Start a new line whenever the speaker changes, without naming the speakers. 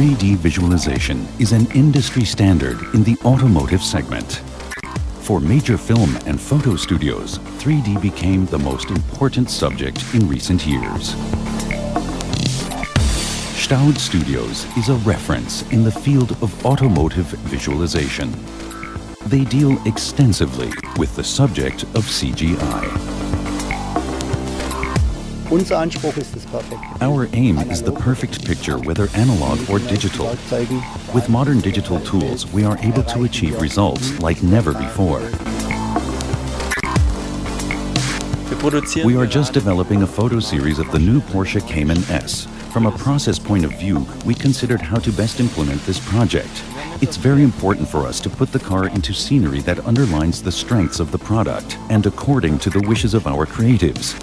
3D visualization is an industry standard in the automotive segment. For major film and photo studios, 3D became the most important subject in recent years. Staud Studios is a reference in the field of automotive visualization. They deal extensively with the subject of CGI. Our aim is the perfect picture, whether analog or digital. With modern digital tools, we are able to achieve results like never before. We are just developing a photo series of the new Porsche Cayman S. From a process point of view, we considered how to best implement this project. It's very important for us to put the car into scenery that underlines the strengths of the product and according to the wishes of our creatives.